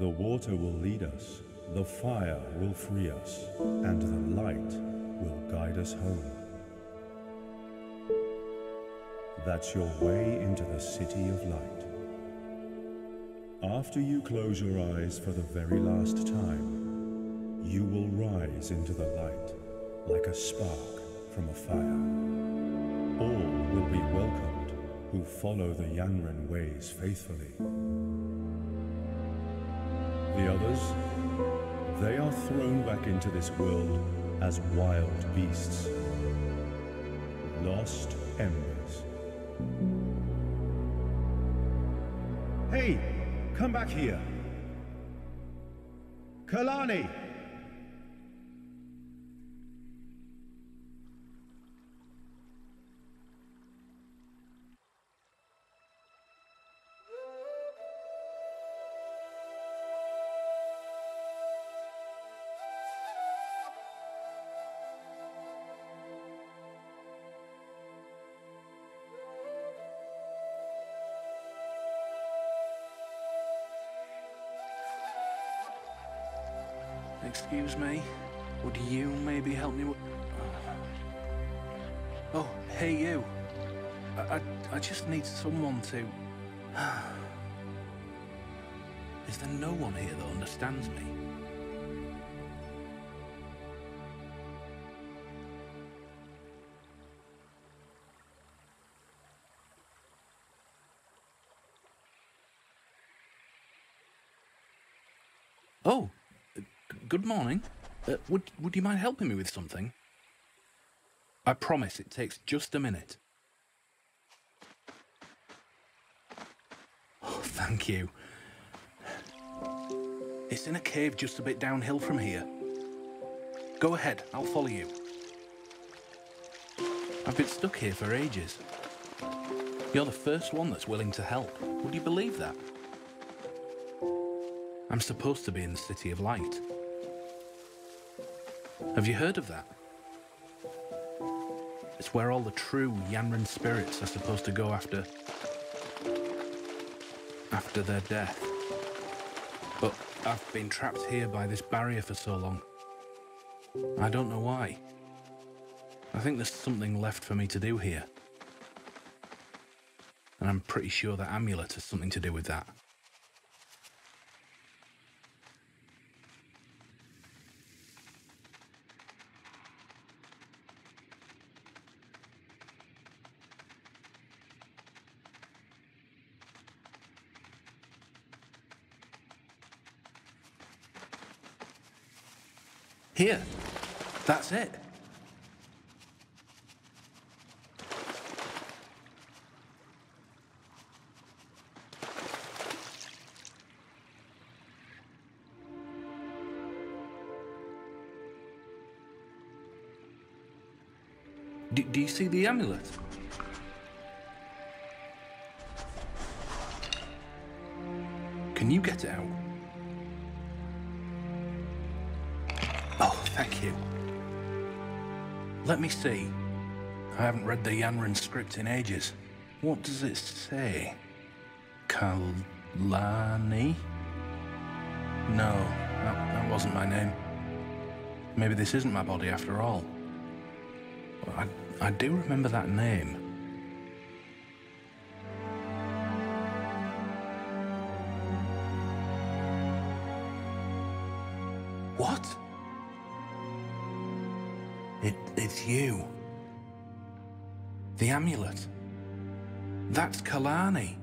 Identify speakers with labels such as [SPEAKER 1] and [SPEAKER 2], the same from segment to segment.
[SPEAKER 1] The water will lead us, the fire will free us, and the light will guide us home. That's your way into the city of light. After you close your eyes for the very last time, you will rise into the light like a spark from a fire. All will be welcomed who follow the Yanran ways faithfully. The others, they are thrown back into this world as wild beasts. Lost embers. Hey, come back here. Kalani!
[SPEAKER 2] Excuse me. Would you maybe help me with... Oh, hey you. I, I, I just need someone to... Is there no one here that understands me? Good morning. Uh, would would you mind helping me with something? I promise it takes just a minute. Oh, thank you. It's in a cave just a bit downhill from here. Go ahead, I'll follow you. I've been stuck here for ages. You're the first one that's willing to help. Would you believe that? I'm supposed to be in the City of Light. Have you heard of that? It's where all the true Yanran spirits are supposed to go after. after their death. But I've been trapped here by this barrier for so long. I don't know why. I think there's something left for me to do here. And I'm pretty sure that amulet has something to do with that. Here. That's it. Do, do you see the amulet? Can you get it out? Let me see. I haven't read the Yanran script in ages. What does it say? Kalani? No, that, that wasn't my name. Maybe this isn't my body after all. I, I do remember that name. It, it's you. The amulet. That's Kalani.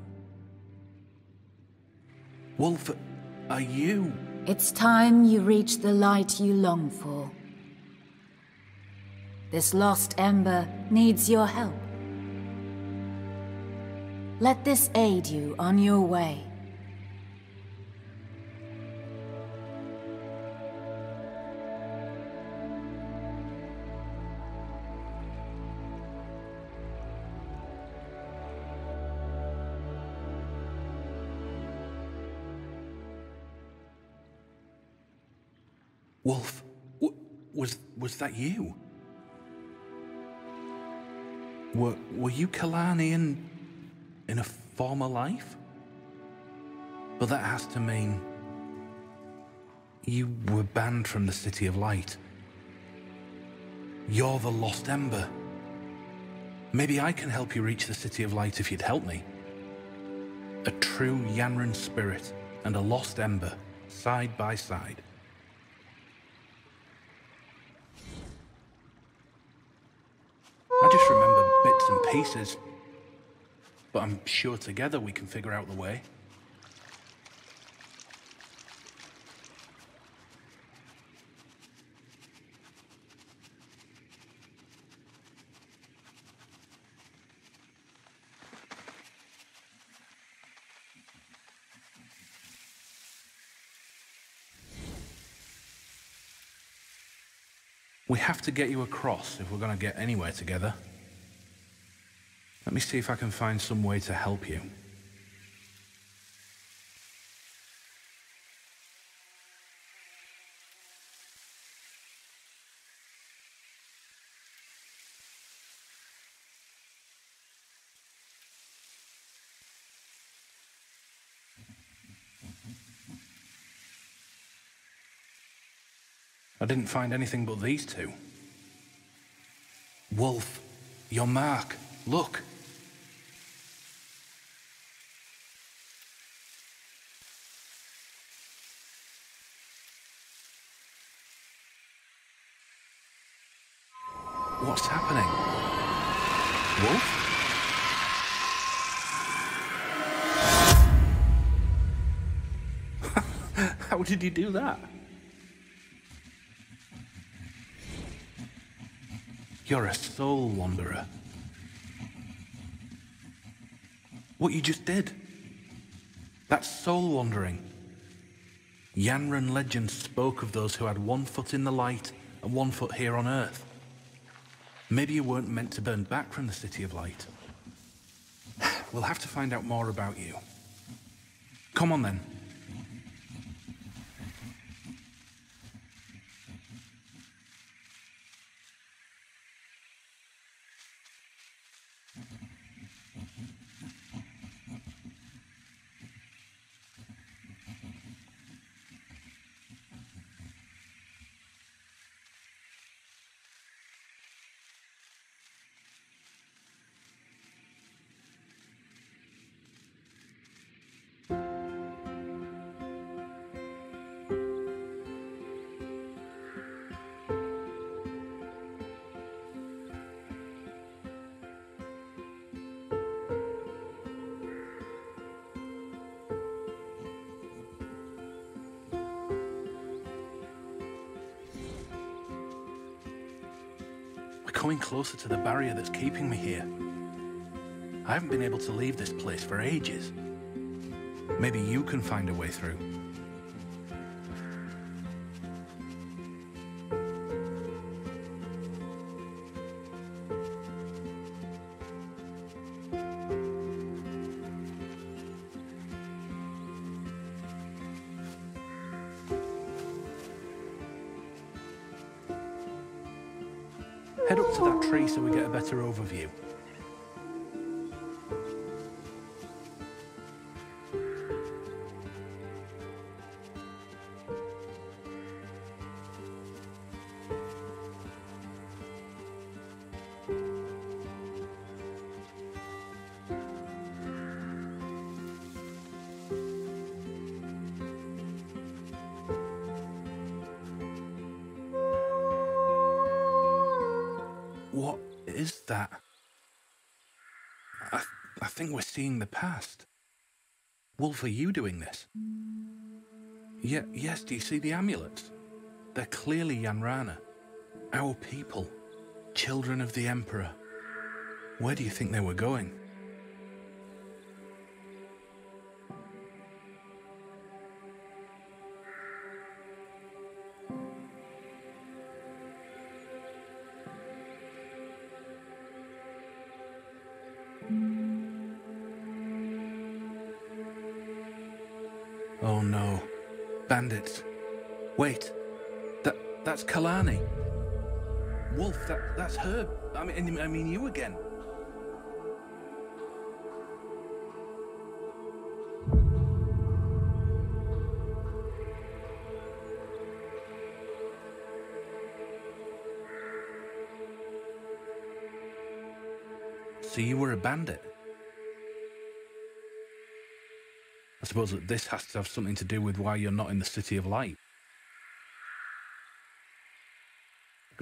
[SPEAKER 2] Wolf, are you?
[SPEAKER 3] It's time you reach the light you long for. This lost ember needs your help. Let this aid you on your way.
[SPEAKER 2] You? Were were you Kalani in in a former life? But that has to mean You were banned from the City of Light. You're the Lost Ember. Maybe I can help you reach the City of Light if you'd help me. A true Yanran spirit and a Lost Ember, side by side. I just remember bits and pieces. But I'm sure together we can figure out the way. We have to get you across if we're going to get anywhere together. Let me see if I can find some way to help you. I didn't find anything but these two. Wolf, your mark. Look. Did you do that? You're a soul wanderer. What you just did. That's soul wandering. Yanran legend spoke of those who had one foot in the light and one foot here on earth. Maybe you weren't meant to burn back from the City of Light. We'll have to find out more about you. Come on then. Closer to the barrier that's keeping me here. I haven't been able to leave this place for ages. Maybe you can find a way through. Think we're seeing the past. Wolf, are you doing this? Yeah, yes, do you see the amulets? They're clearly Yanrana. Our people. Children of the Emperor. Where do you think they were going? Wait, that that's Kalani. Wolf, that that's her. I mean, I mean you again. So you were a bandit? I suppose that this has to have something to do with why you're not in the City of Light.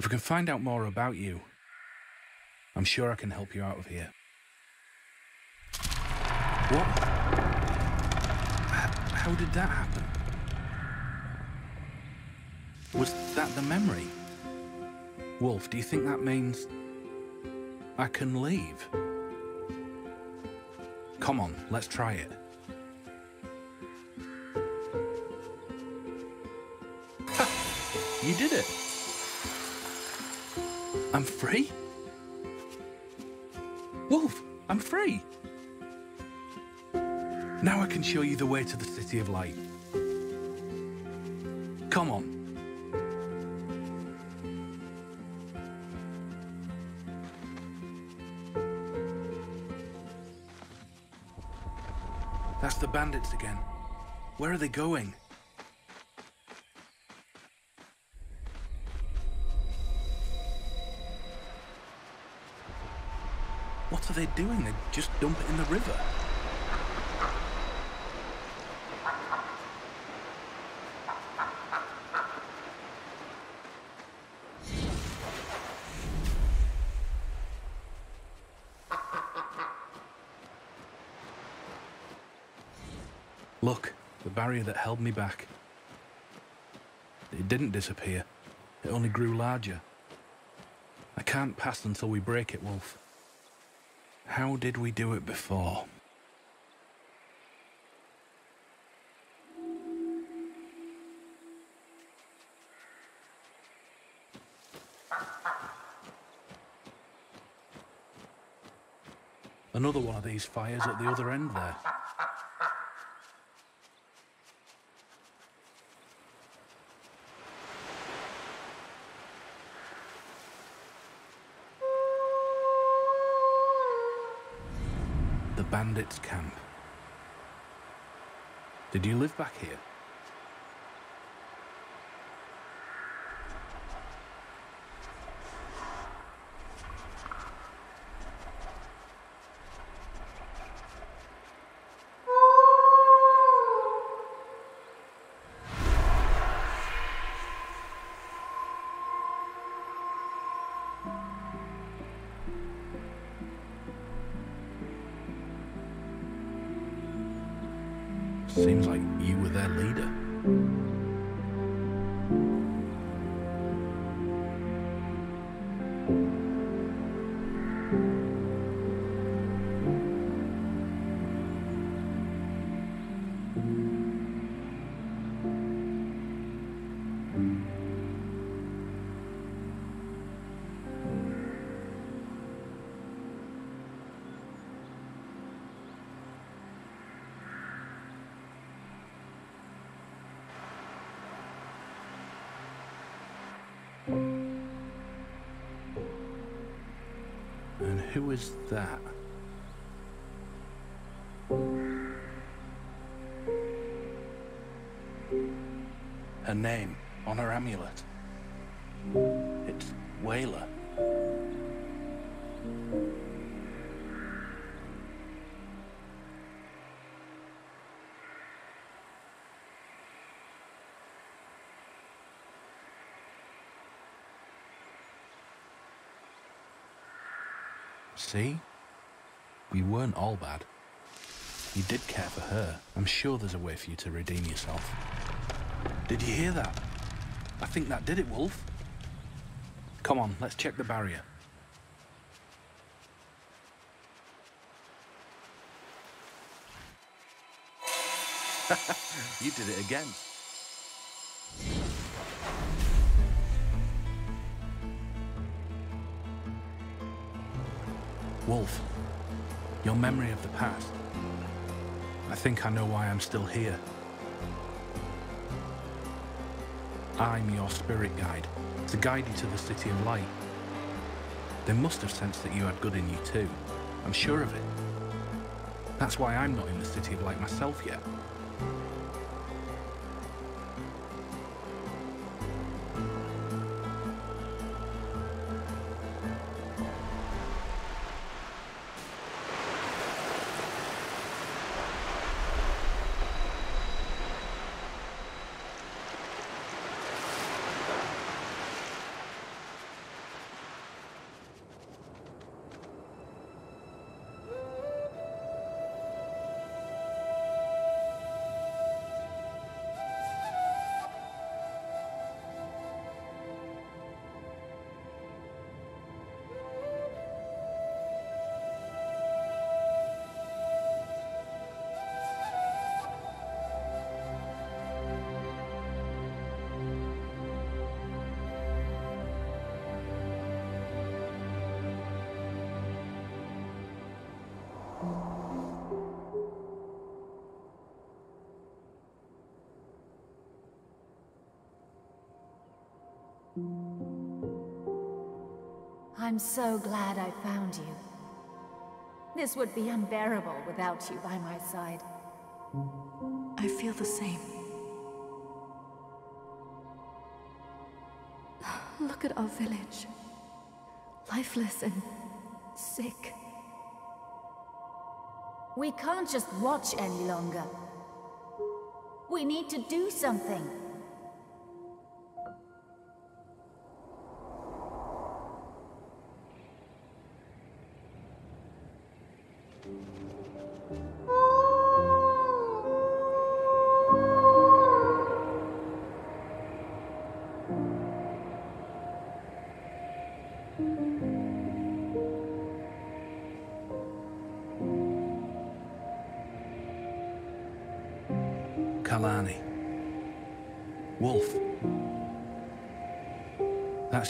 [SPEAKER 2] If we can find out more about you, I'm sure I can help you out of here. What? How did that happen? Was that the memory? Wolf, do you think that means I can leave? Come on, let's try it. You did it! I'm free? Wolf, I'm free! Now I can show you the way to the City of Light. Come on. That's the bandits again. Where are they going? What are they doing? They just dump it in the river. Look, the barrier that held me back. It didn't disappear. It only grew larger. I can't pass until we break it, Wolf. How did we do it before? Another one of these fires at the other end there. Camp. Did you live back here? Seems like you were their leader. Who is that? Her name on her amulet. It's Wayla. See? We weren't all bad. You did care for her. I'm sure there's a way for you to redeem yourself. Did you hear that? I think that did it, Wolf. Come on, let's check the barrier. you did it again. Wolf, your memory of the past. I think I know why I'm still here. I'm your spirit guide, to guide you to the City of Light. They must have sensed that you had good in you too. I'm sure of it. That's why I'm not in the City of Light myself yet.
[SPEAKER 3] I'm so glad I found you. This would be unbearable without you by my side.
[SPEAKER 4] I feel the same. Look at our village. Lifeless and sick.
[SPEAKER 3] We can't just watch any longer. We need to do something.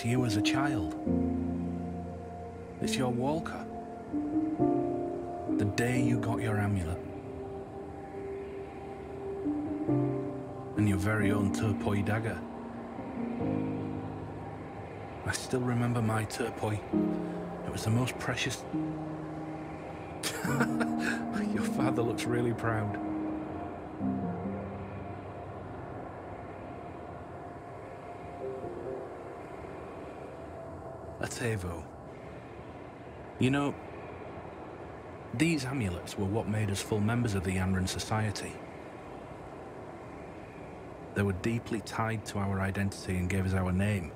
[SPEAKER 2] That's you as a child. It's your walker. The day you got your amulet. And your very own Turpoi dagger. I still remember my Turpoi. It was the most precious... your father looks really proud. Tevo. You know, these amulets were what made us full members of the Yanran Society. They were deeply tied to our identity and gave us our name.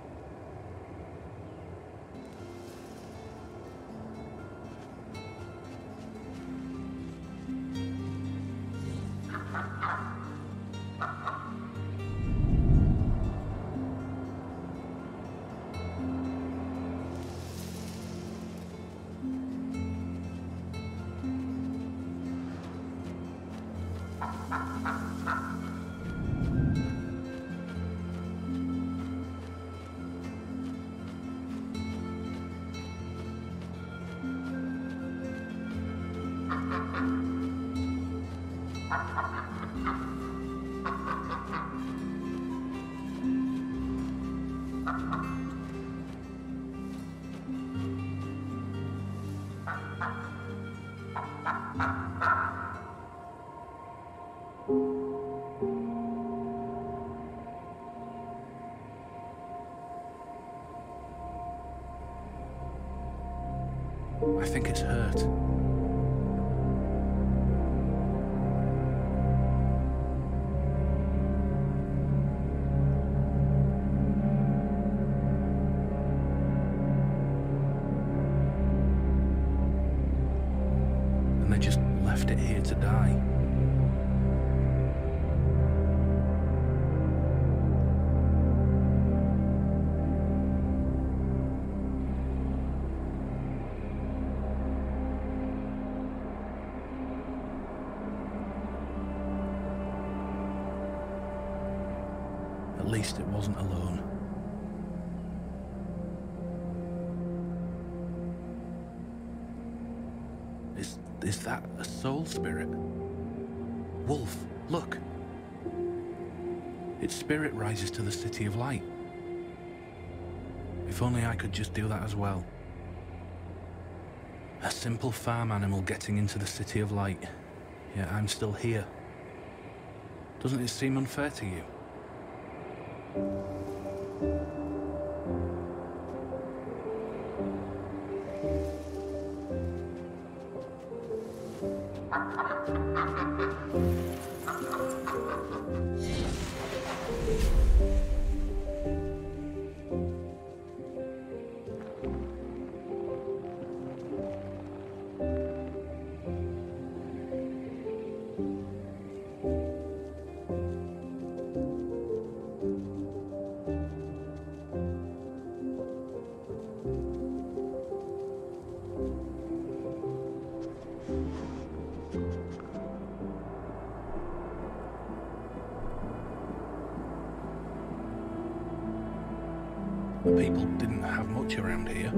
[SPEAKER 2] I think it's hurt. Rises to the City of Light. If only I could just do that as well. A simple farm animal getting into the City of Light. Yet I'm still here. Doesn't it seem unfair to you? culture around here.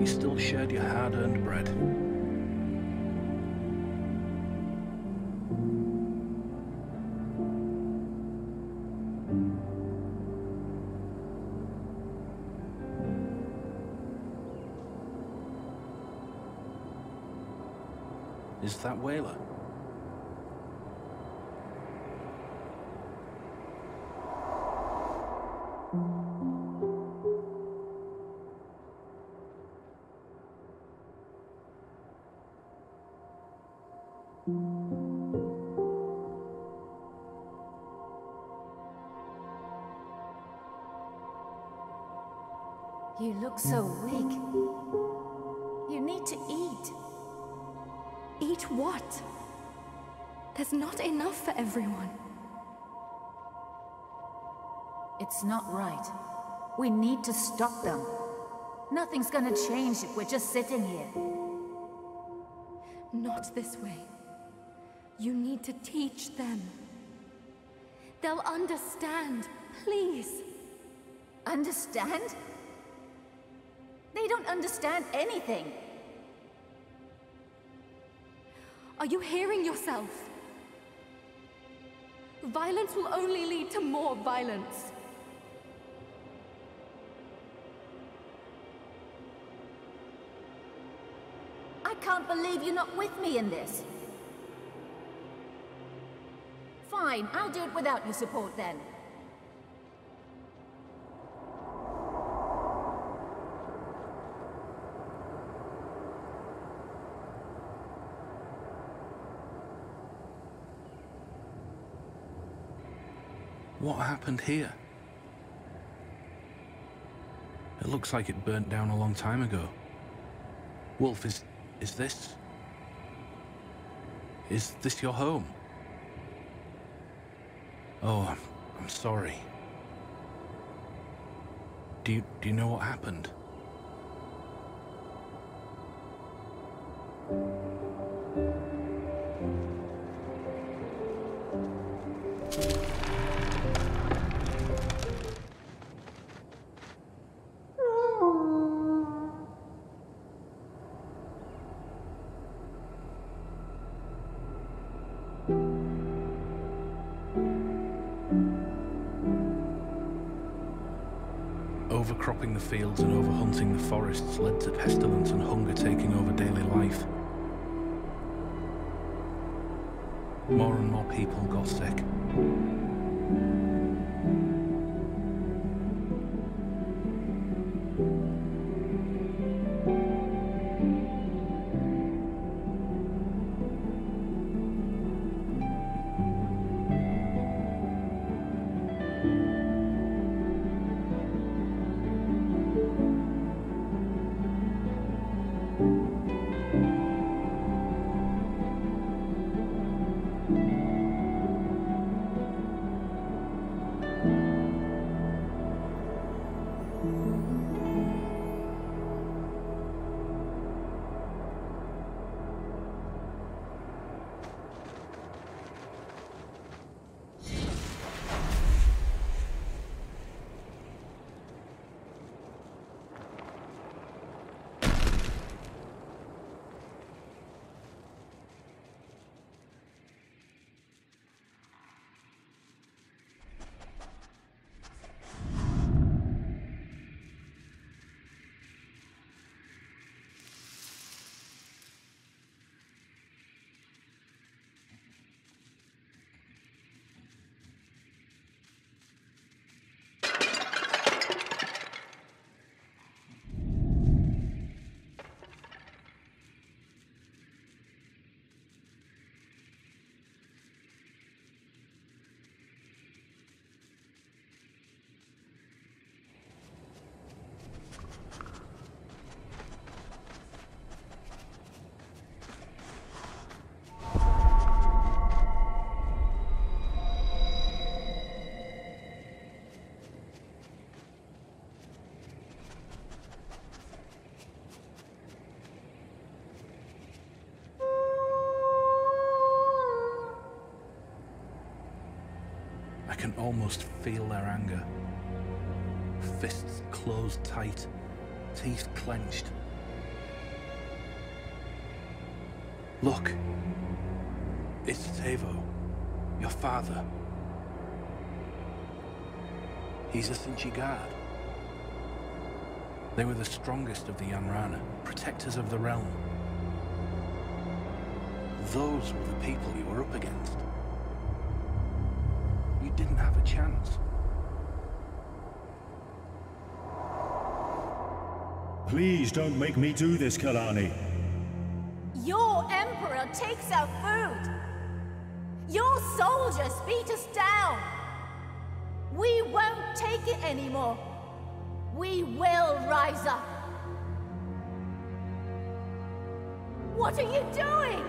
[SPEAKER 2] You still shared your hard-earned bread. Is that
[SPEAKER 3] Wayla? Look so weak. You need to eat.
[SPEAKER 4] Eat what? There's not enough for everyone.
[SPEAKER 3] It's not right. We need to stop them. Nothing's gonna change if we're just sitting here.
[SPEAKER 4] Not this way. You need to teach them. They'll understand, please.
[SPEAKER 3] Understand? They don't understand anything.
[SPEAKER 4] Are you hearing yourself? Violence will only lead to more violence.
[SPEAKER 3] I can't believe you're not with me in this. Fine, I'll do it without your support then.
[SPEAKER 2] What happened here? It looks like it burnt down a long time ago. Wolf, is... is this... Is this your home? Oh, I'm, I'm sorry. Do you, do you know what happened? Fields and overhunting the forests led to pestilence and hunger taking over daily life. More and more people got sick. Almost feel their anger. Fists closed tight, teeth clenched. Look. It's Tevo, your father. He's a Sinchi guard. They were the strongest of the Yanrana, protectors of the realm. Those were the people you were up against. You didn't have a chance.
[SPEAKER 1] Please don't make me do this, Kalani.
[SPEAKER 3] Your Emperor takes our food! Your soldiers beat us down! We won't take it anymore! We will rise up! What are you doing?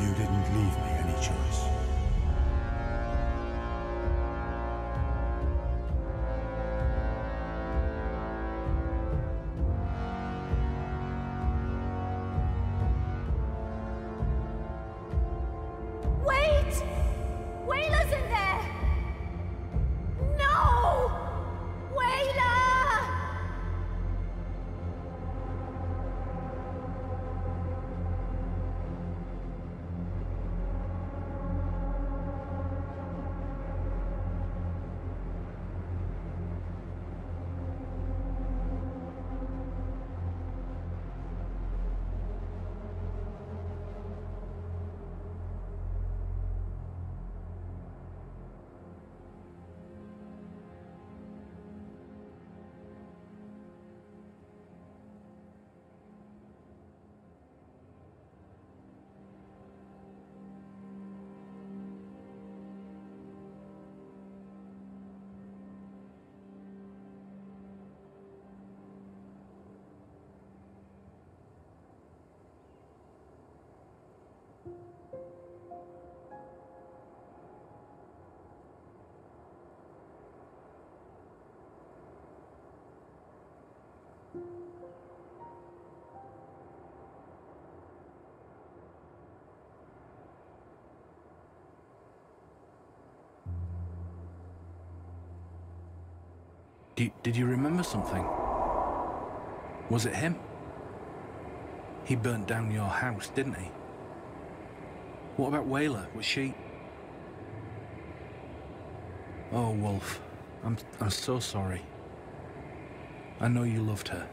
[SPEAKER 1] You didn't leave me any choice.
[SPEAKER 2] Did you remember something? Was it him? He burnt down your house, didn't he? What about Wayla? Was she... Oh, Wolf. I'm, I'm so sorry. I know you loved her.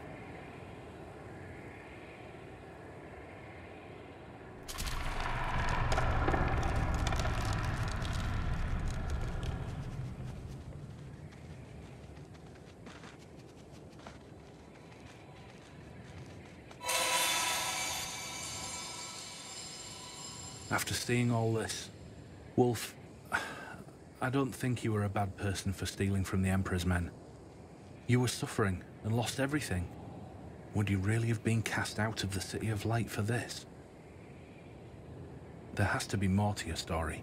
[SPEAKER 2] After seeing all this, Wolf, I don't think you were a bad person for stealing from the Emperor's men. You were suffering and lost everything. Would you really have been cast out of the City of Light for this? There has to be more to your story.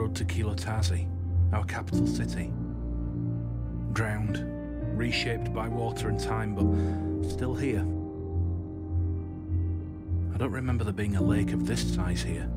[SPEAKER 2] road to Kilotazi, our capital city. Drowned, reshaped by water and time, but still here. I don't remember there being a lake of this size here.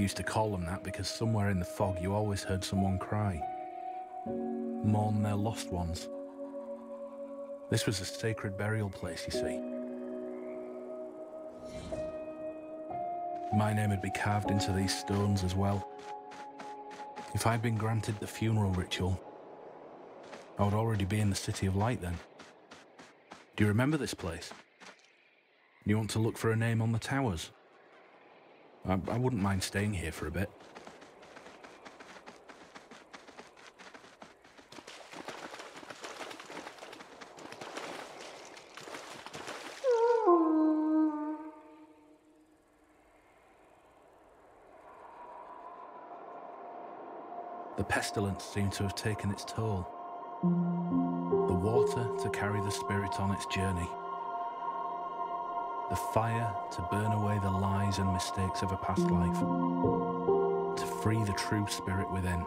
[SPEAKER 2] Used to call them that because somewhere in the fog you always heard someone cry, mourn their lost ones. This was a sacred burial place, you see. My name would be carved into these stones as well. If I'd been granted the funeral ritual, I would already be in the City of Light then. Do you remember this place? You want to look for a name on the towers? I, I wouldn't mind staying here for a bit. The pestilence seemed to have taken its toll. The water to carry the spirit on its journey. The fire to burn away the lies and mistakes of a past life. To free the true spirit within.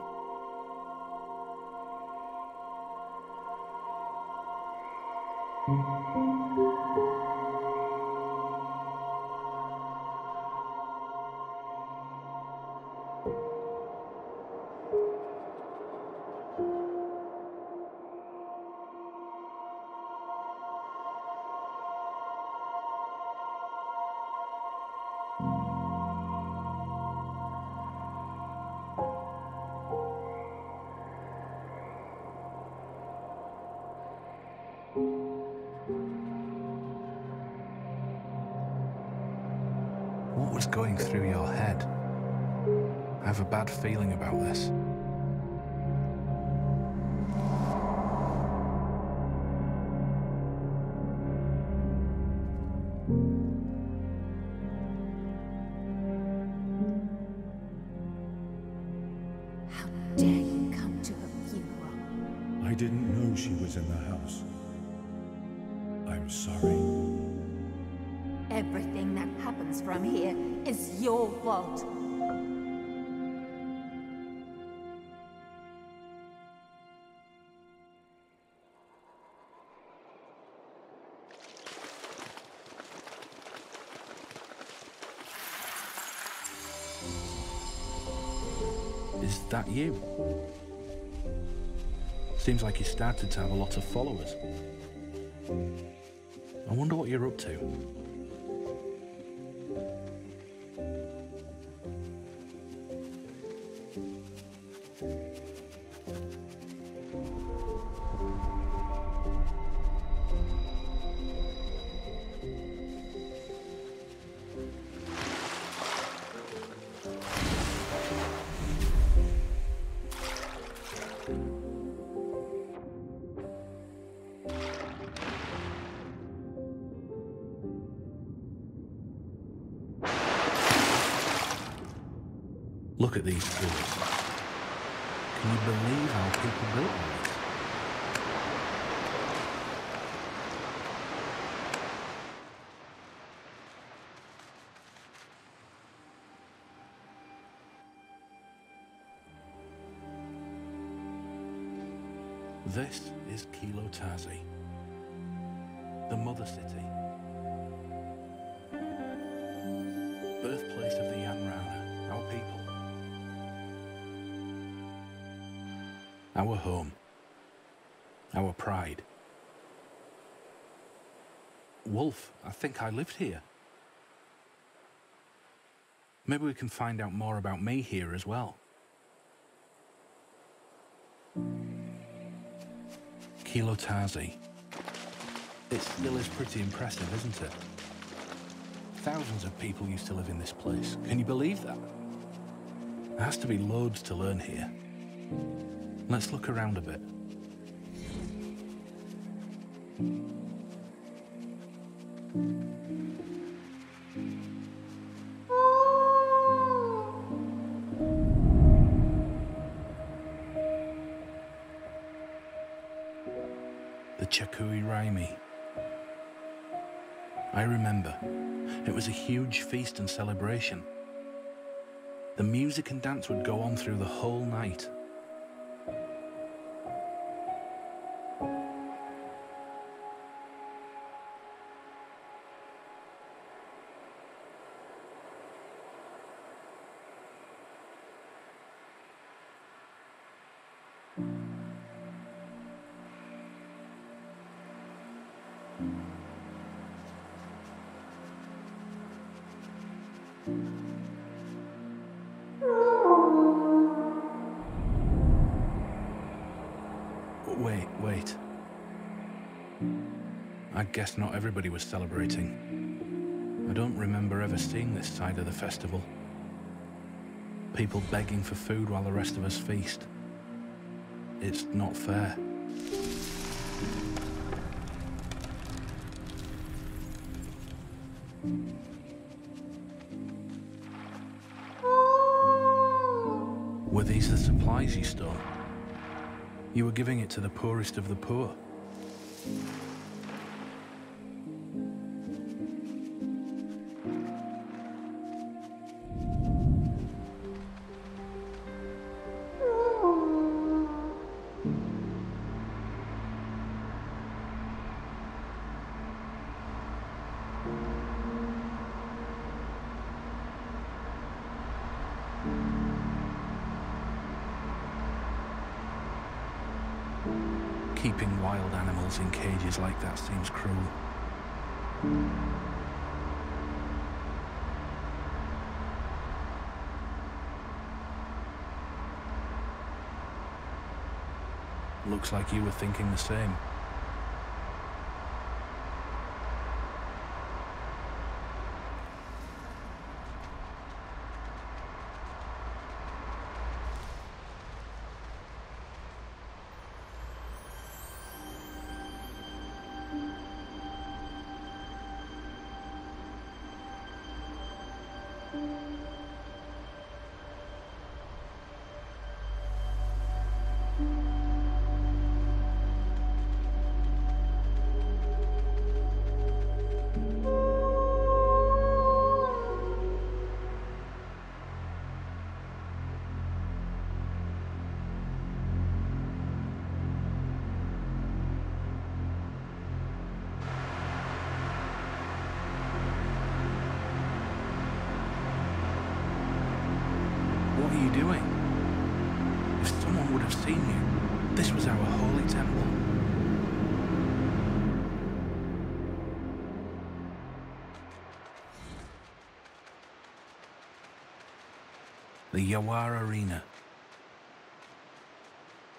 [SPEAKER 2] Going through your head? I have a bad feeling about this.
[SPEAKER 3] You?
[SPEAKER 2] Seems like you started to have a lot of followers. I wonder what you're up to. think I lived here. Maybe we can find out more about me here as well. Kilotazi. It still is pretty impressive, isn't it? Thousands of people used to live in this place. Can you believe that? There has to be loads to learn here. Let's look around a bit. The Chakui Raimi. I remember. It was a huge feast and celebration. The music and dance would go on through the whole night. Guess not everybody was celebrating. I don't remember ever seeing this side of the festival. People begging for food while the rest of us feast. It's not fair. Were these the supplies you stole? You were giving it to the poorest of the poor. Like you were thinking the same. What are you doing? If someone would have seen you, this was our holy temple. The Yawar Arena.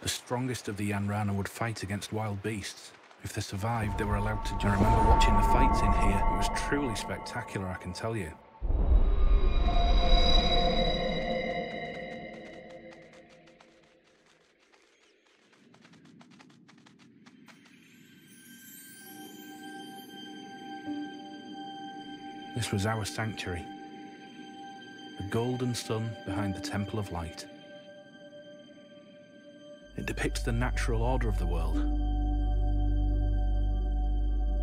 [SPEAKER 2] The strongest of the Yanrana would fight against wild beasts. If they survived, they were allowed to. I remember watching the fights in here. It was truly spectacular, I can tell you. This was our sanctuary. The golden sun behind the Temple of Light. It depicts the natural order of the world.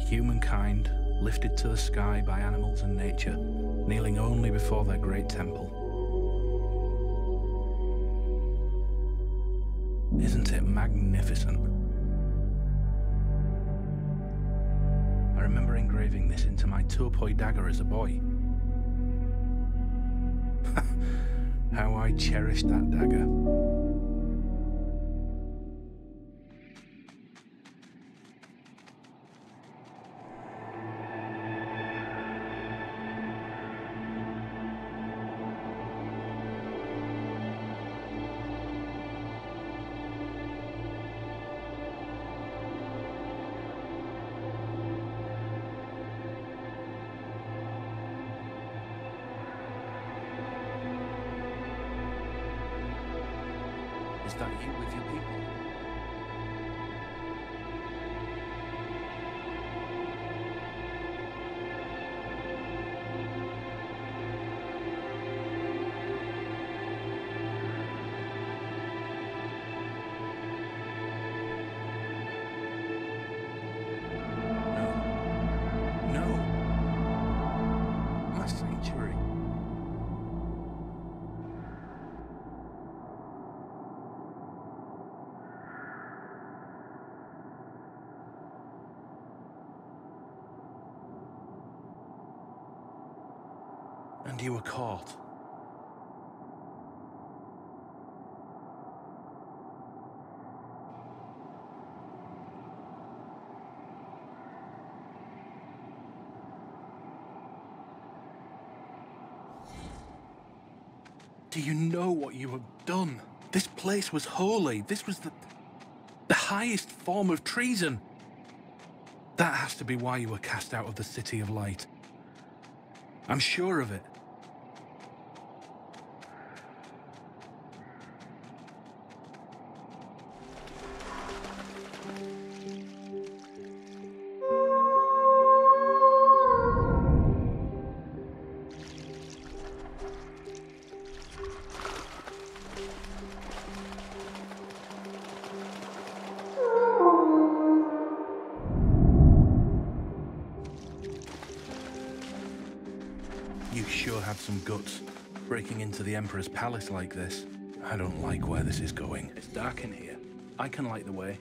[SPEAKER 2] Humankind lifted to the sky by animals and nature, kneeling only before their great temple. Isn't it magnificent? Engraving this into my Turpoi dagger as a boy. How I cherished that dagger. Were caught. Do you know what you have done? This place was holy. This was the, the highest form of treason. That has to be why you were cast out of the City of Light. I'm sure of it. The Emperor's palace like this. I don't like where this is going. It's dark in here. I can light the way.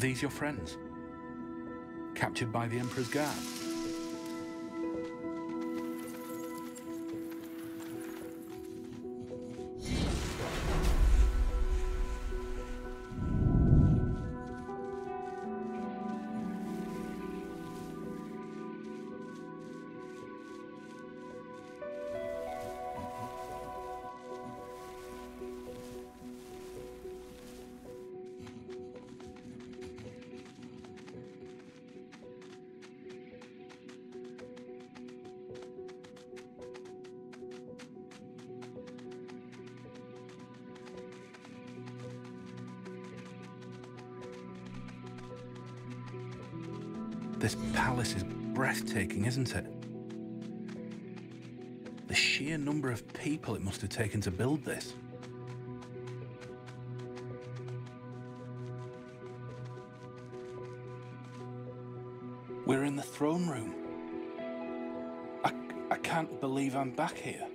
[SPEAKER 2] Were these your friends? Captured by the Emperor's guard? Must have taken to build this. We're in the throne room. I, I can't believe I'm back here.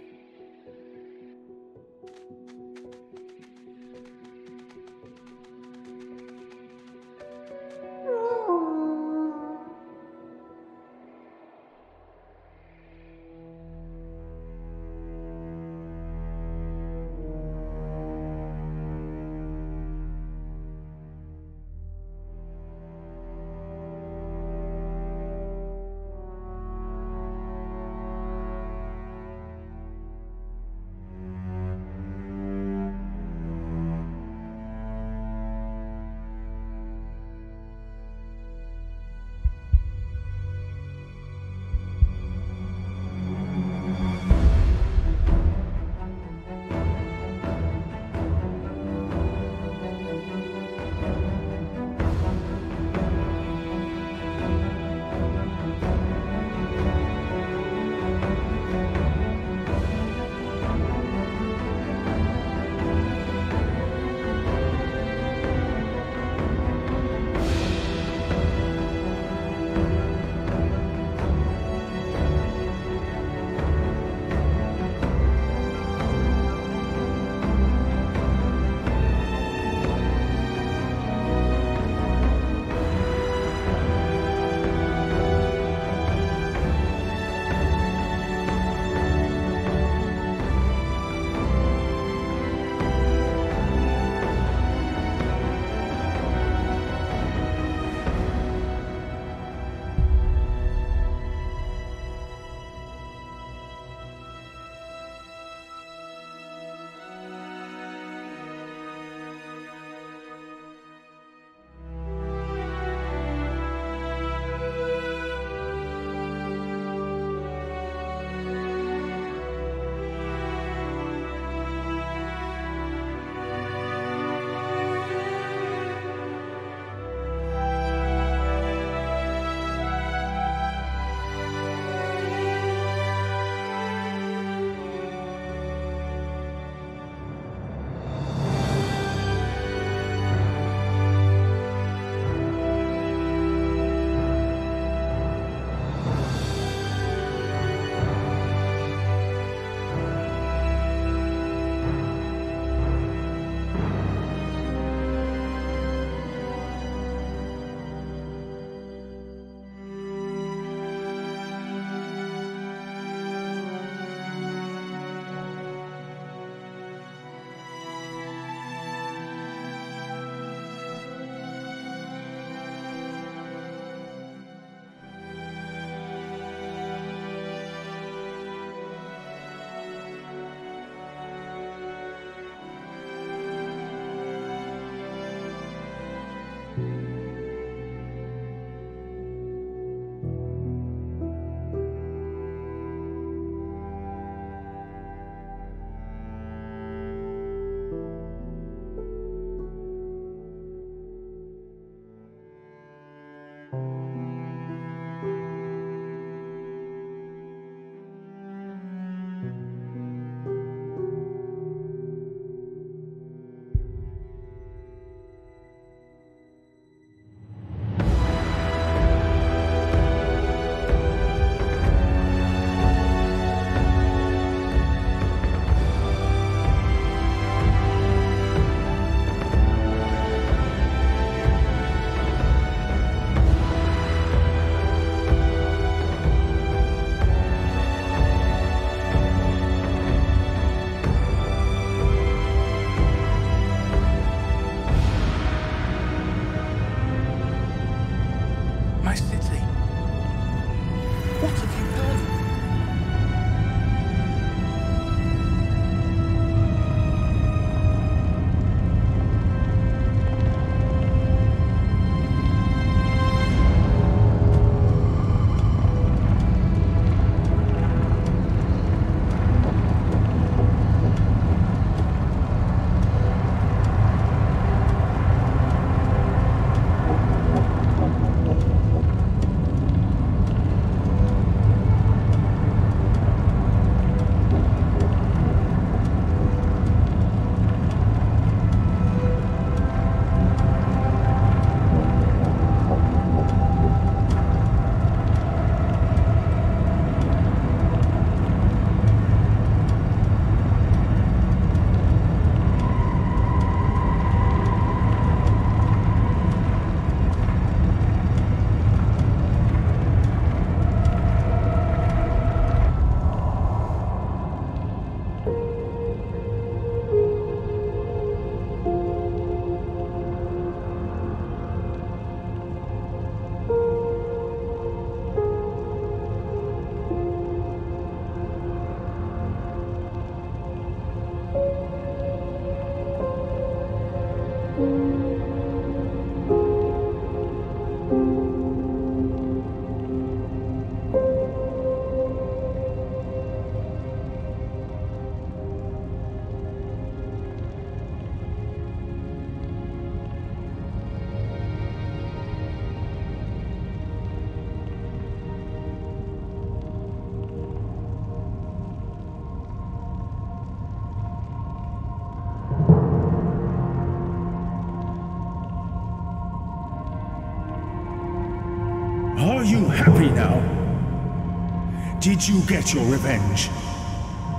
[SPEAKER 1] Did you get your revenge?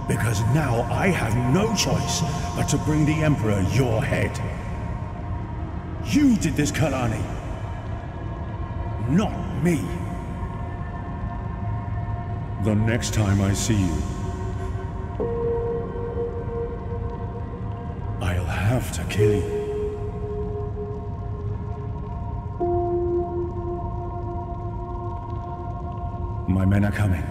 [SPEAKER 1] Because now I have no choice but to bring the Emperor your head. You did this, Kalani. Not me. The next time I see you, I'll have to kill you. My men are coming.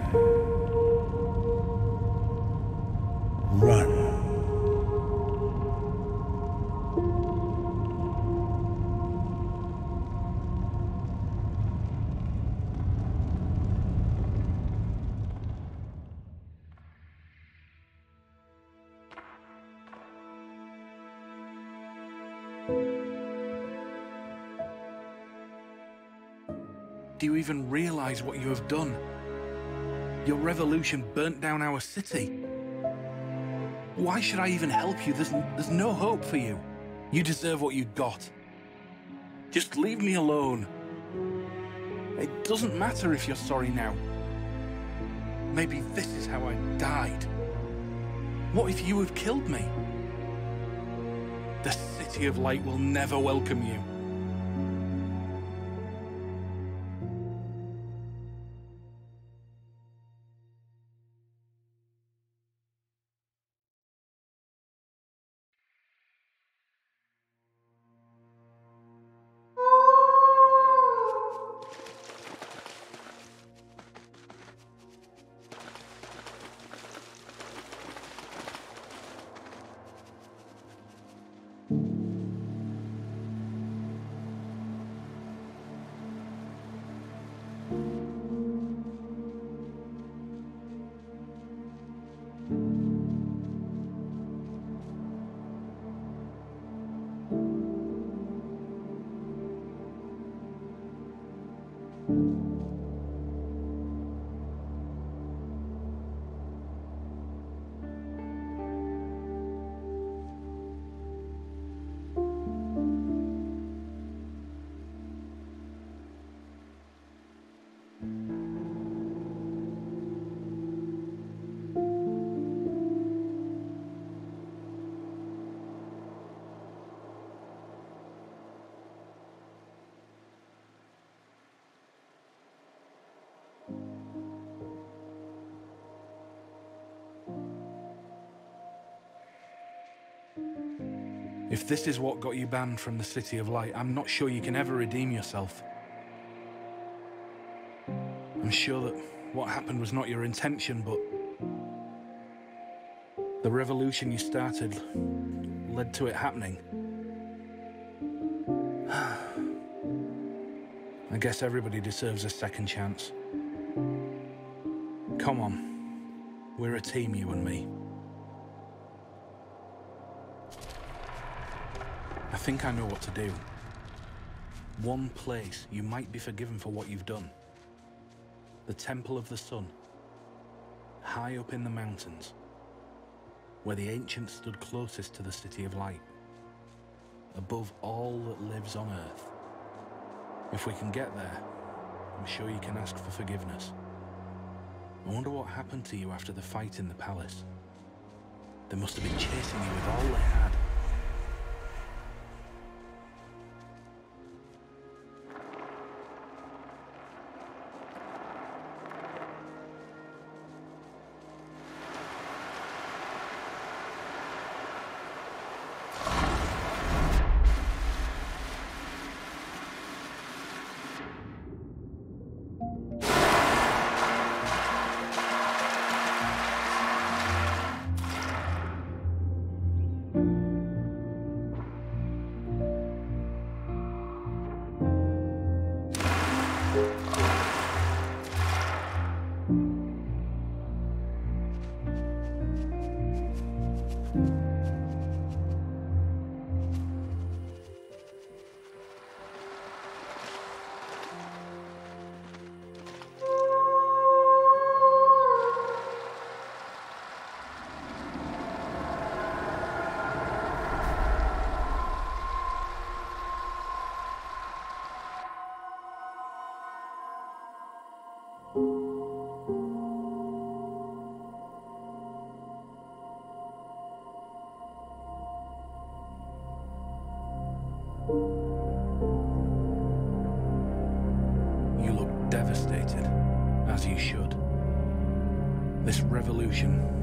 [SPEAKER 2] Do you even realize what you have done? Your revolution burnt down our city. Why should I even help you? There's, there's no hope for you. You deserve what you got. Just leave me alone. It doesn't matter if you're sorry now. Maybe this is how I died. What if you have killed me? The City of Light will never welcome you. If this is what got you banned from the City of Light, I'm not sure you can ever redeem yourself. I'm sure that what happened was not your intention, but the revolution you started led to it happening. I guess everybody deserves a second chance. Come on. We're a team, you and me. Think I know what to do. One place you might be forgiven for what you've done. The Temple of the Sun. High up in the mountains. Where the ancients stood closest to the City of Light. Above all that lives on Earth. If we can get there, I'm sure you can ask for forgiveness. I wonder what happened to you after the fight in the palace. They must have been chasing you with all they had. You look devastated, as you should. This revolution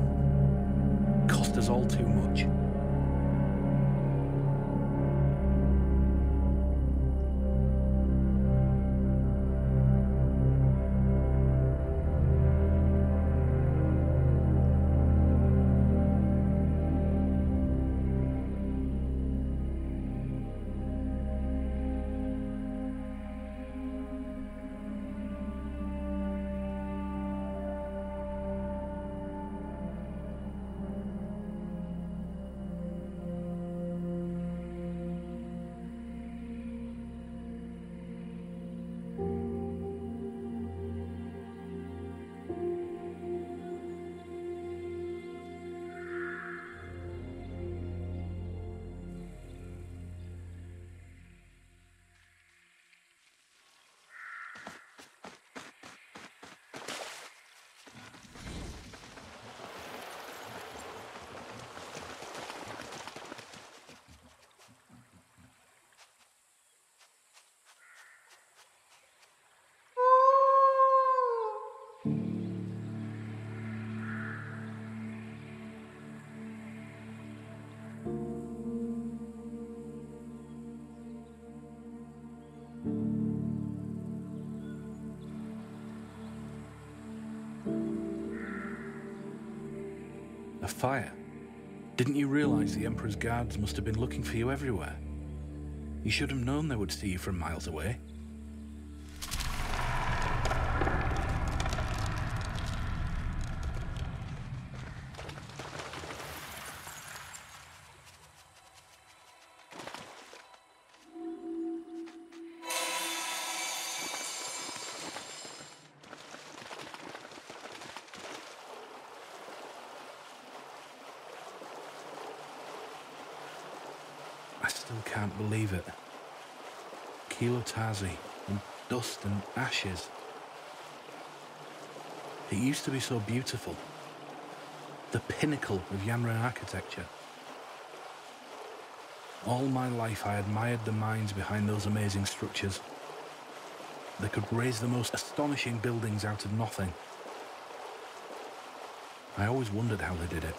[SPEAKER 2] A fire? Didn't you realize the Emperor's guards must have been looking for you everywhere? You should have known they would see you from miles away. Still can't believe it. Kilotazi in dust and ashes. It used to be so beautiful. The pinnacle of Yanran architecture. All my life I admired the minds behind those amazing structures. They could raise the most astonishing buildings out of nothing. I always wondered how they did it.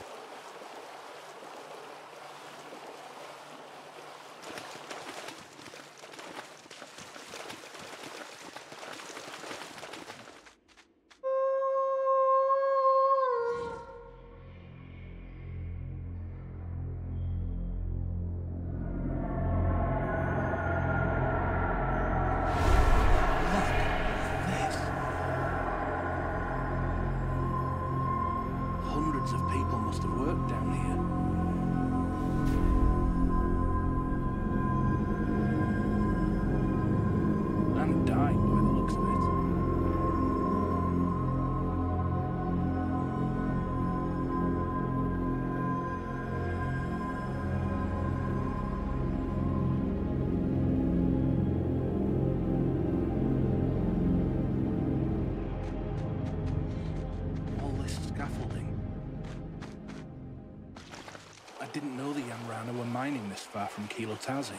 [SPEAKER 2] From he?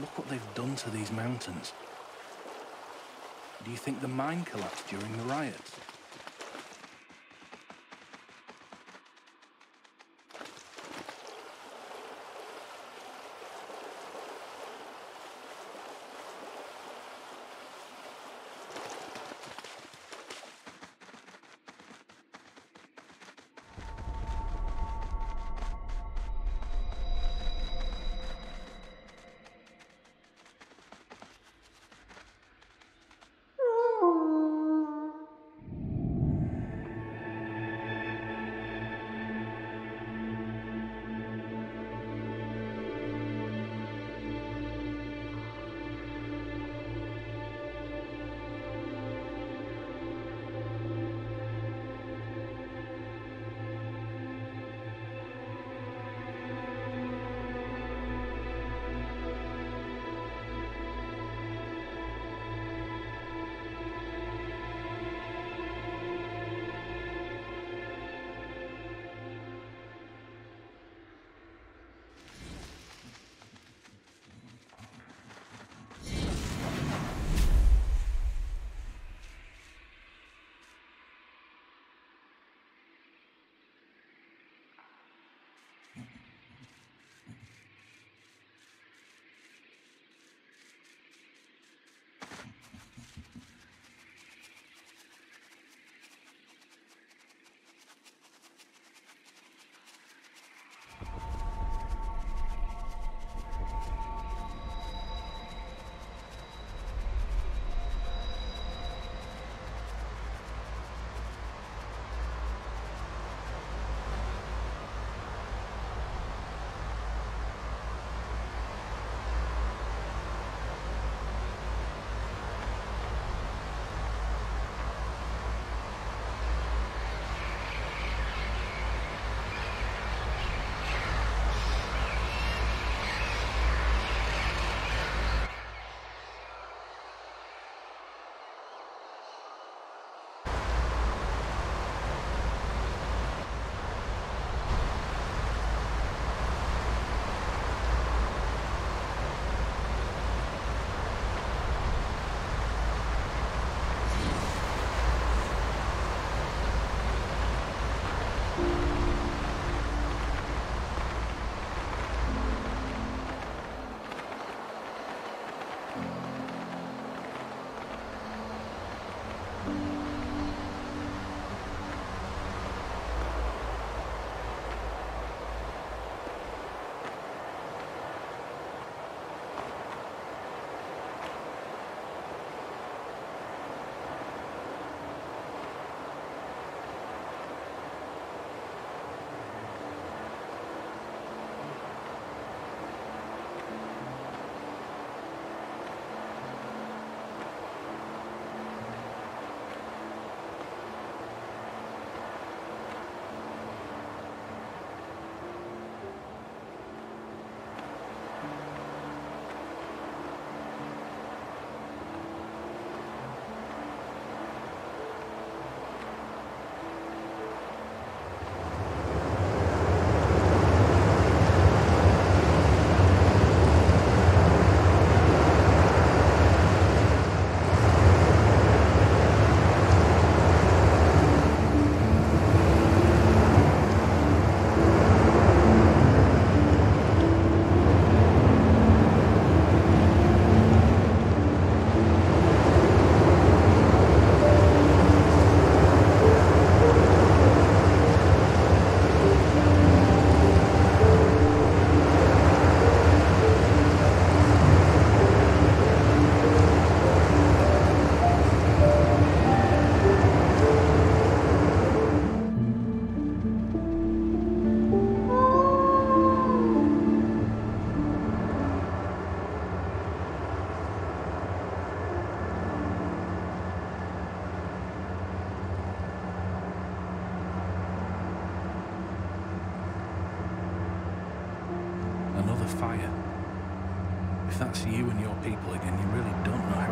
[SPEAKER 2] Look what they've done to these mountains. Do you think the mine collapsed during the riots?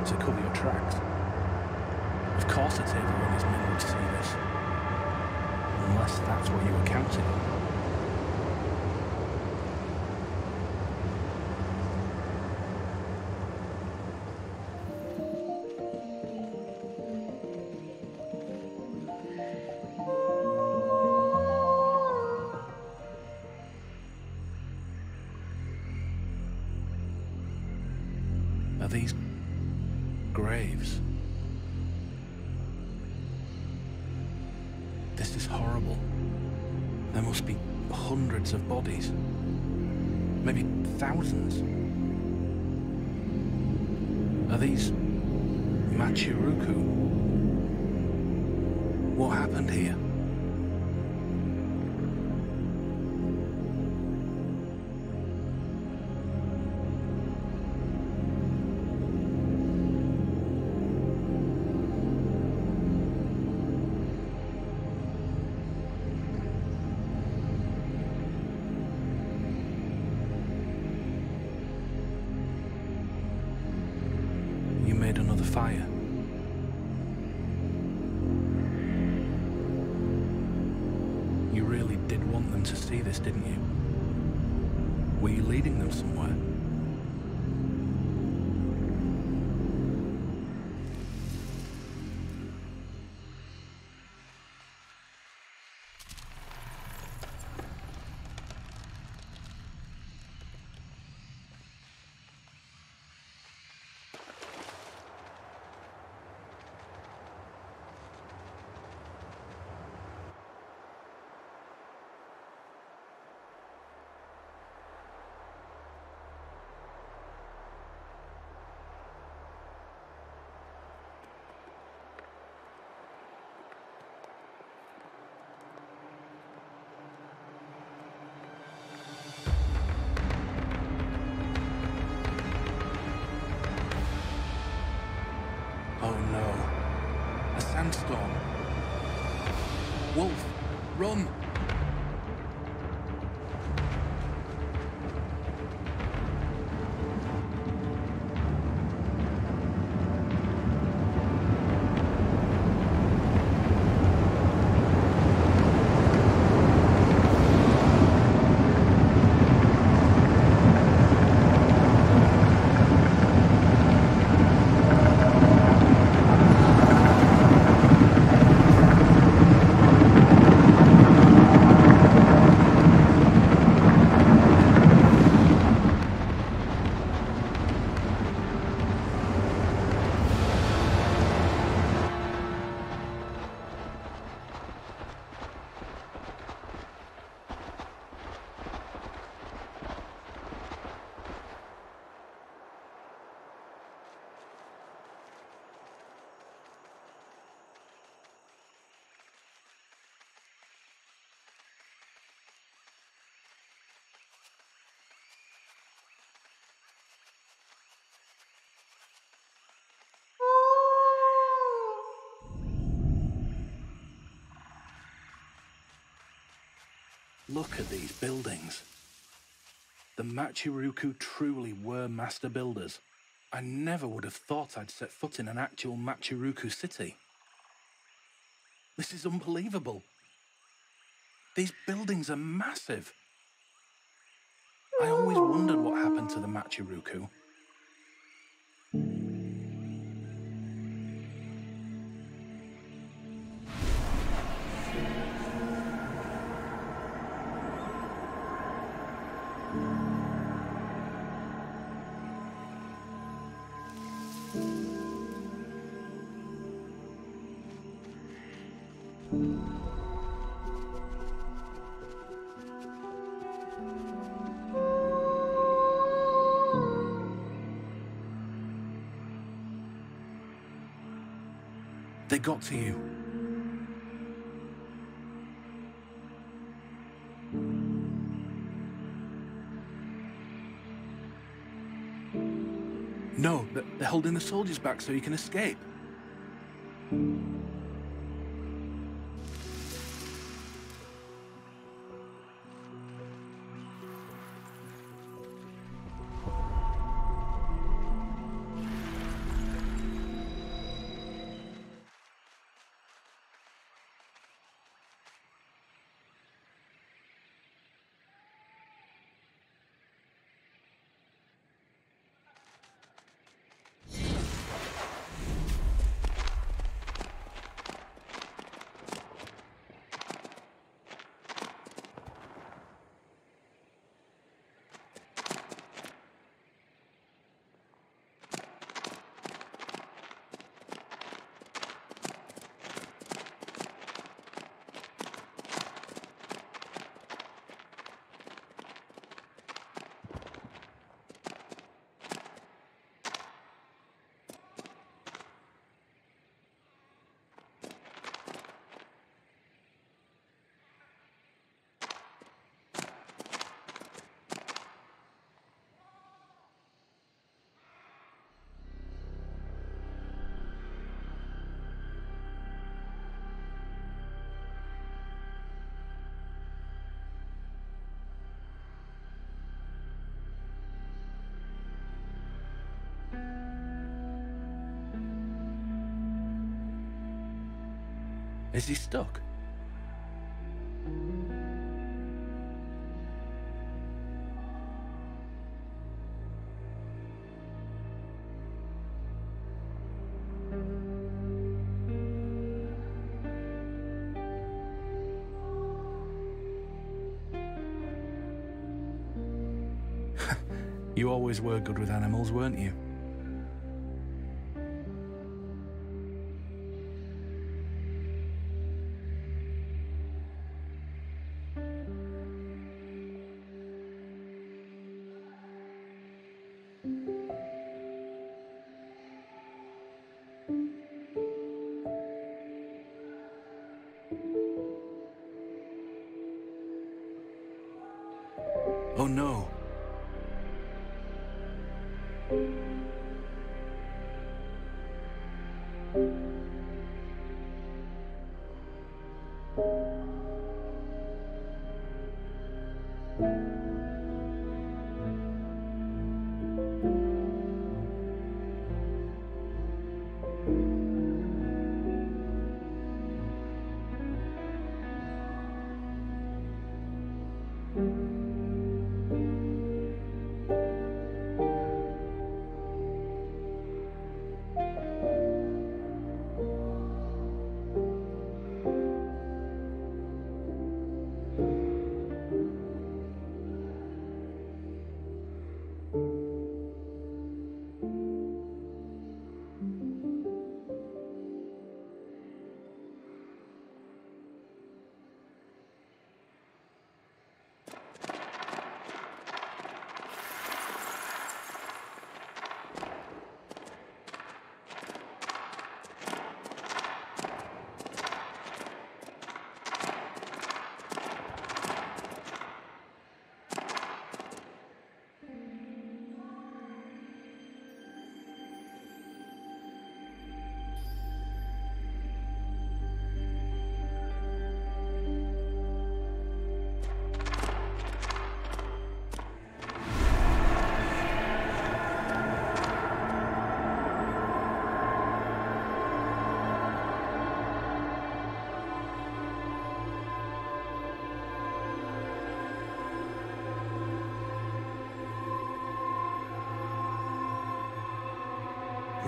[SPEAKER 2] To cover your tracks. Of course Attila and his men would see this. Unless that's what you were counting on. Thousands. Are these Machiruku? What happened here? Run! Look at these buildings. The Machiruku truly were master builders. I never would have thought I'd set foot in an actual Machiruku city. This is unbelievable. These buildings are massive. I always wondered what happened to the Machiruku. Got to you. No, they're holding the soldiers back so you can escape. Is he stuck? you always were good with animals, weren't you?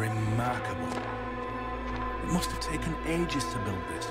[SPEAKER 2] Remarkable. It must have taken ages to build this.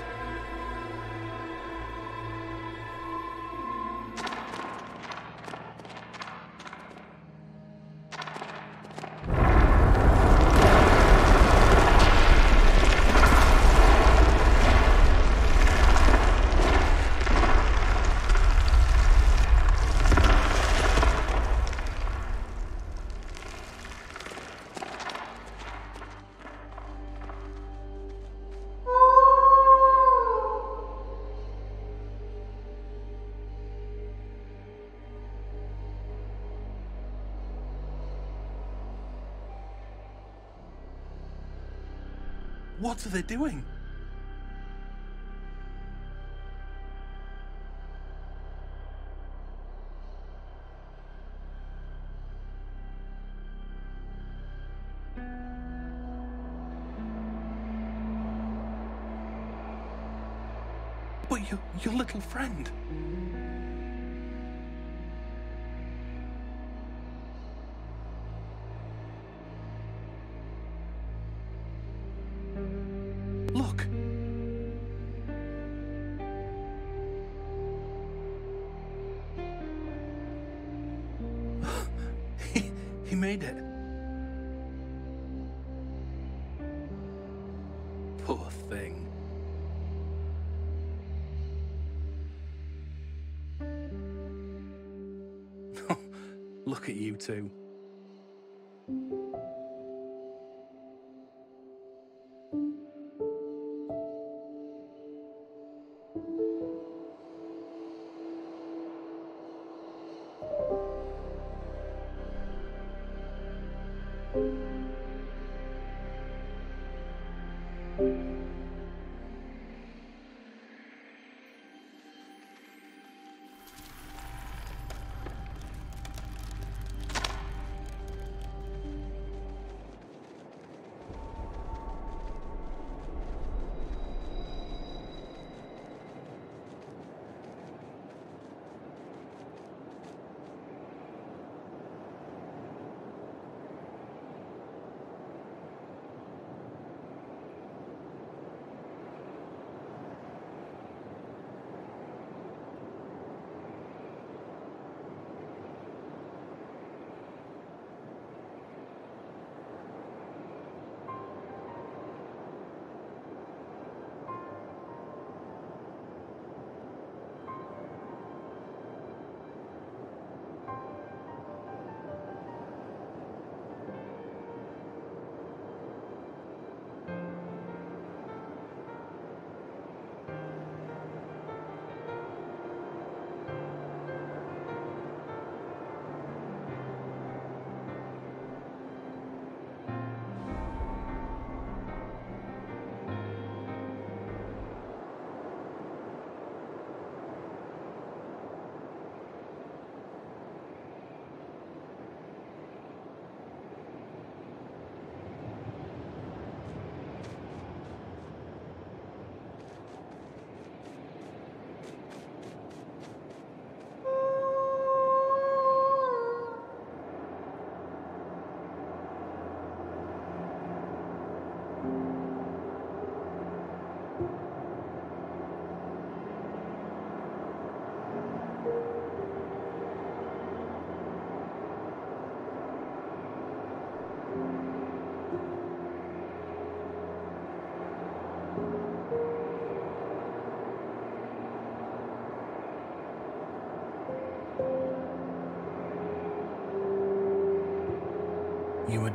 [SPEAKER 2] What are they doing? But your, your little friend. Look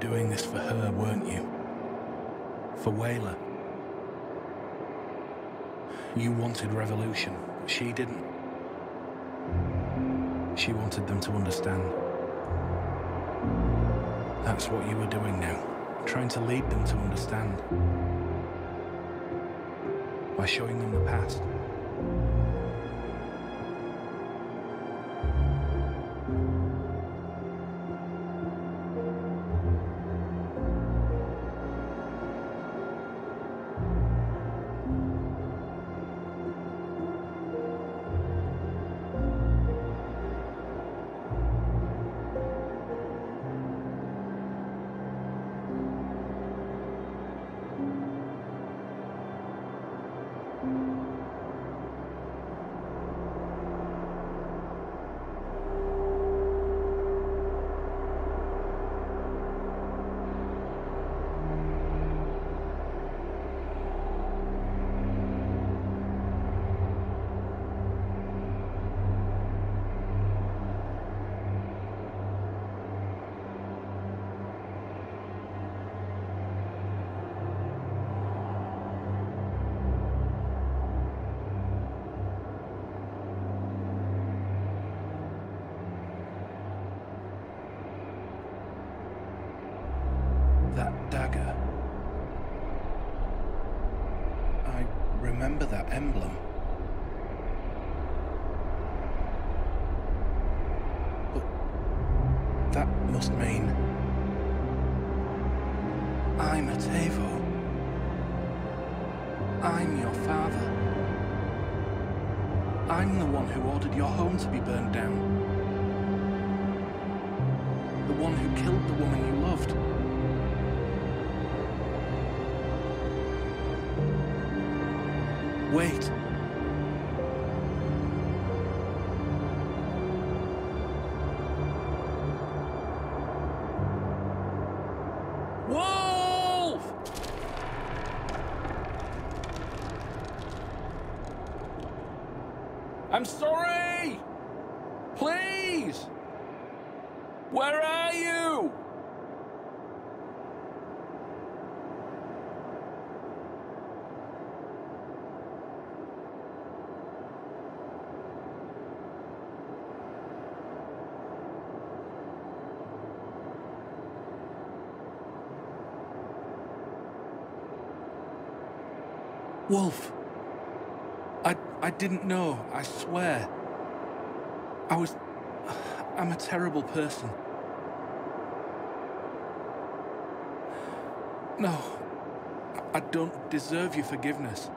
[SPEAKER 2] doing this for her, weren't you? For Wayla. You wanted revolution, she didn't. She wanted them to understand. That's what you were doing now, trying to lead them to understand. By showing them the past. I'm sorry! Please! Where are you? Wolf. I didn't know, I swear. I was I'm a terrible person. No. I don't deserve your forgiveness.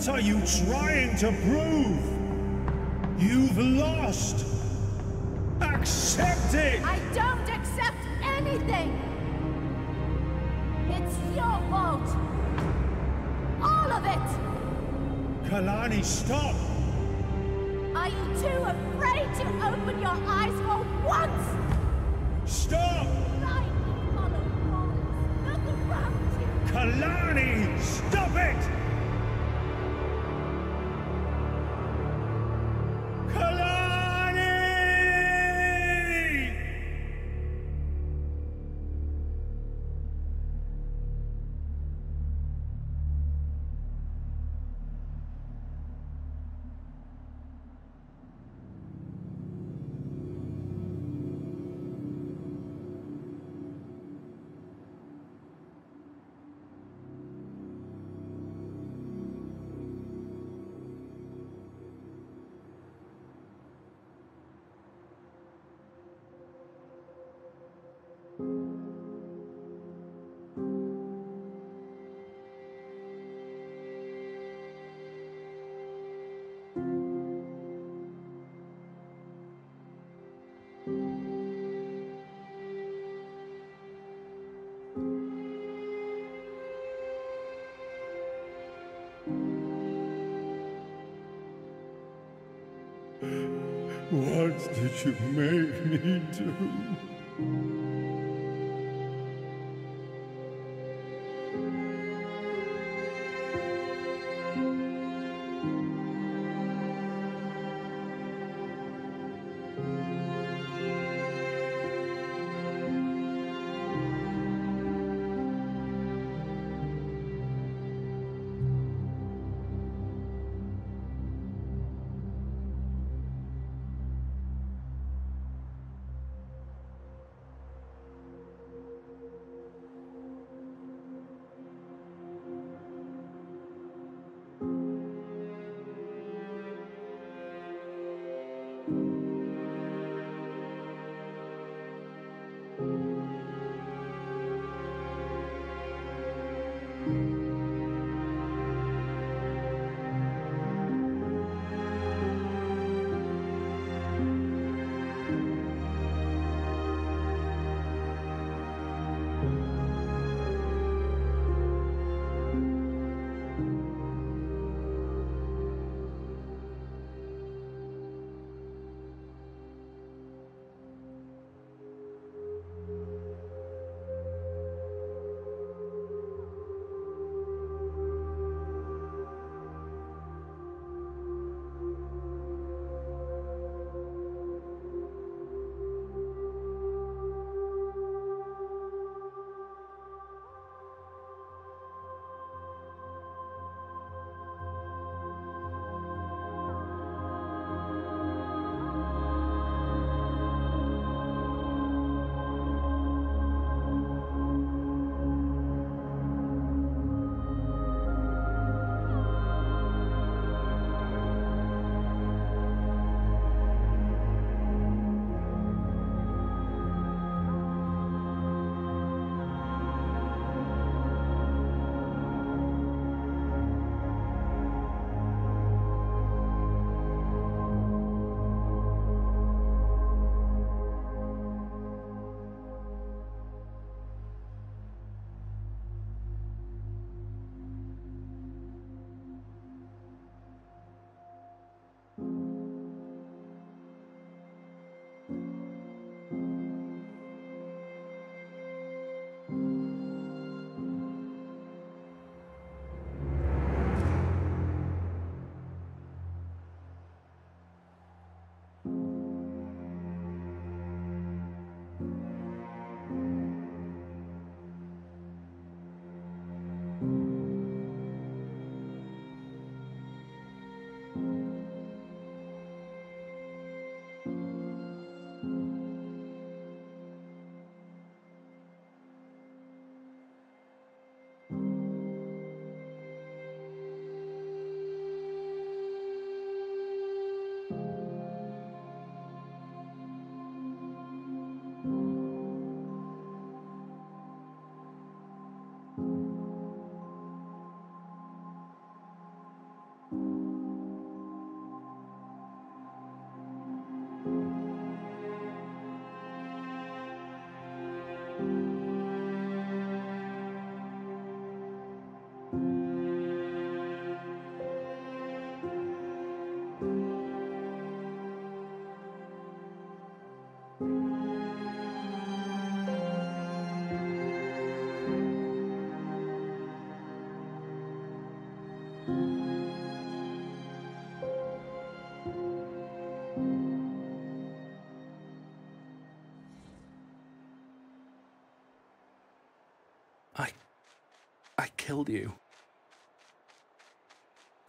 [SPEAKER 1] What are you trying to prove? You've lost! Accept it!
[SPEAKER 3] I don't accept anything! It's your fault! All of it!
[SPEAKER 1] Kalani, stop!
[SPEAKER 3] Are you too afraid to open your eyes for once?
[SPEAKER 1] Stop!
[SPEAKER 3] Blindly follow orders. Look around you!
[SPEAKER 1] Kalani, stop it! What did you make me do?
[SPEAKER 2] Killed you.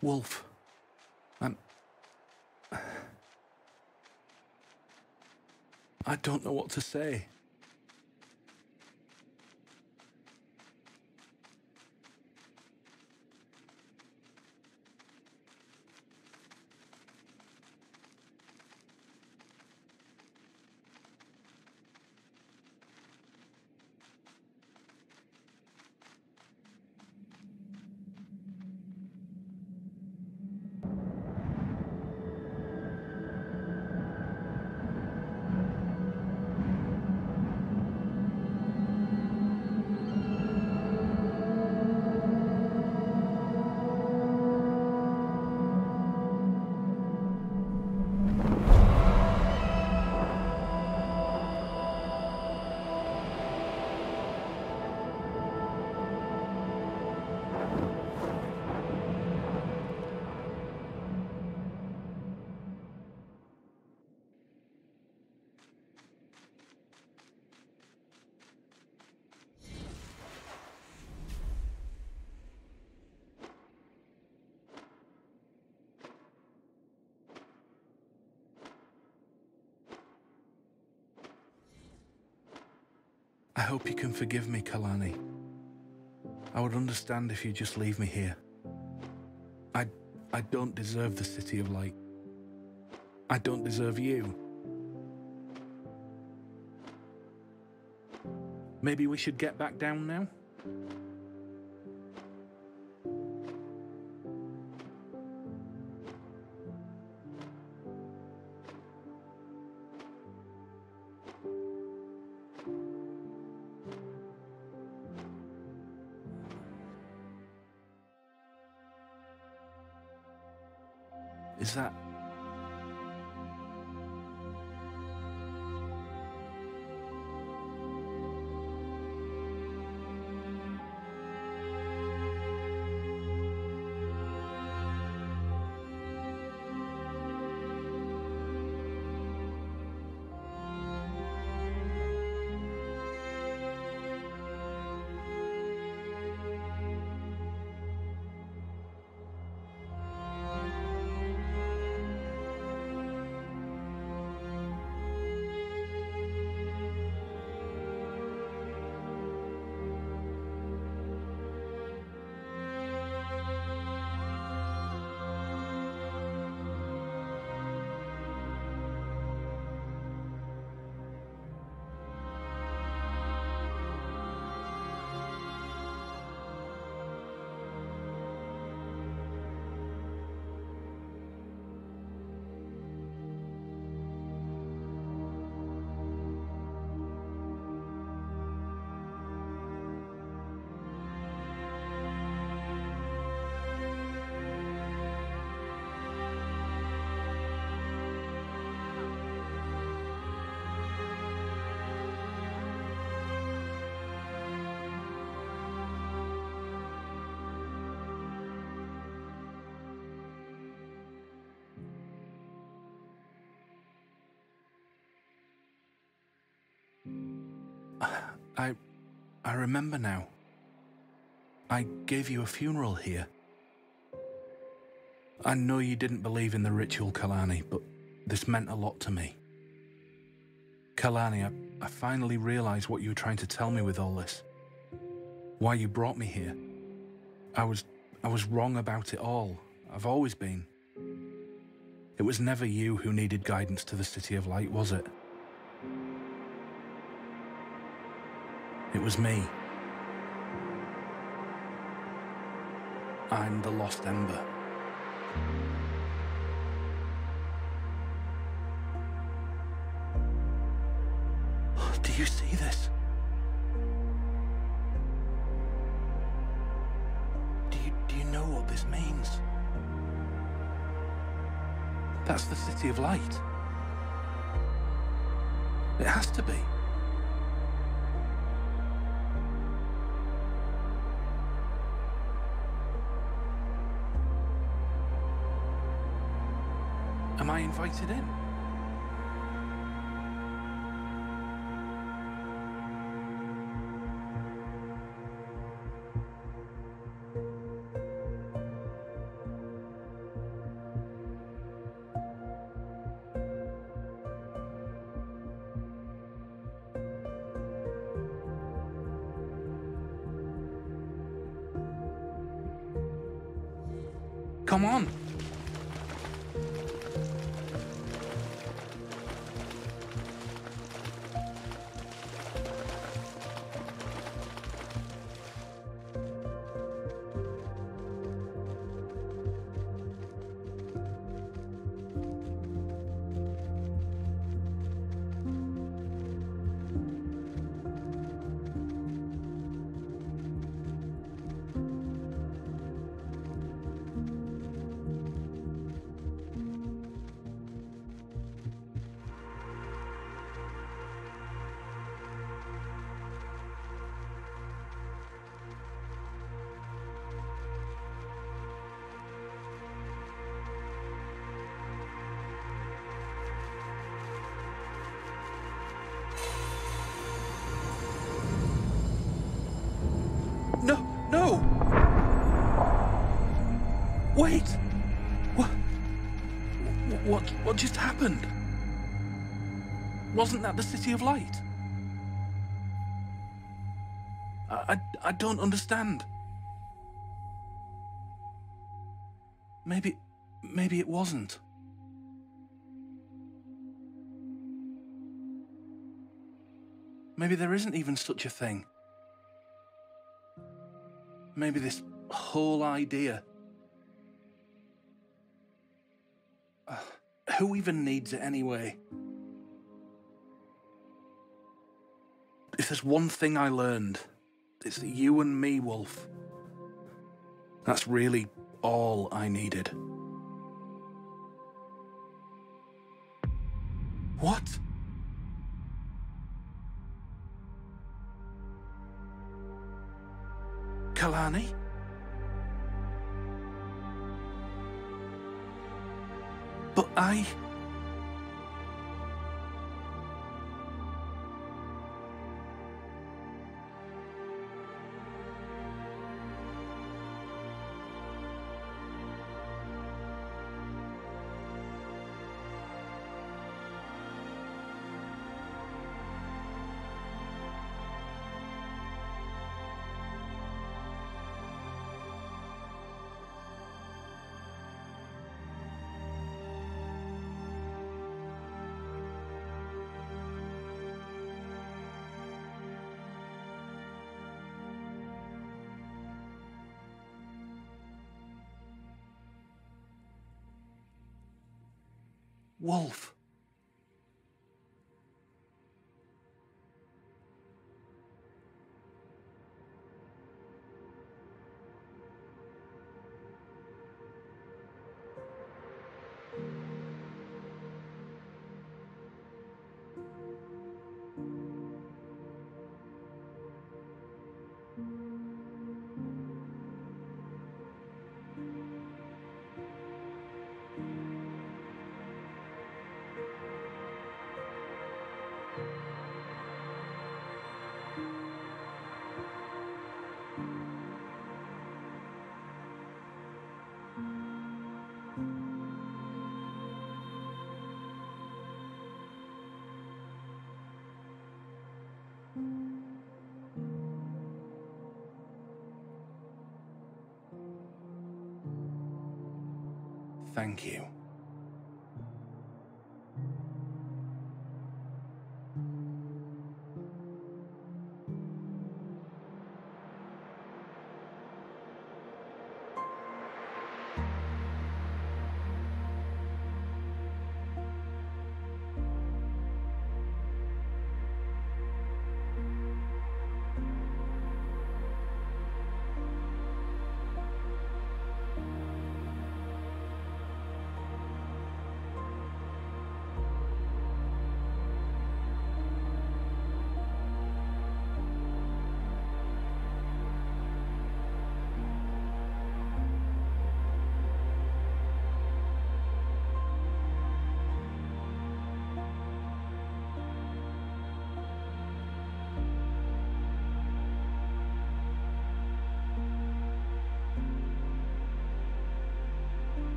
[SPEAKER 2] Wolf. I'm. I don't know what to say. I hope you can forgive me, Kalani. I would understand if you just leave me here. I, I don't deserve the City of Light. I don't deserve you. Maybe we should get back down now? Gave you a funeral here. I know you didn't believe in the ritual, Kalani, but this meant a lot to me. Kalani, I, I finally realized what you were trying to tell me with all this. Why you brought me here. I was I was wrong about it all. I've always been. It was never you who needed guidance to the City of Light, was it? It was me. I'm the lost ember. Do you see this? Do you, do you know what this means? That's the City of Light. It has to be. Am I invited in? Wasn't that the City of Light? I, I, I don't understand. Maybe, maybe it wasn't. Maybe there isn't even such a thing. Maybe this whole idea. Uh, who even needs it anyway? There's one thing I learned, it's that you and me, Wolf. That's really all I needed. What? Kalani? But I. Wolf.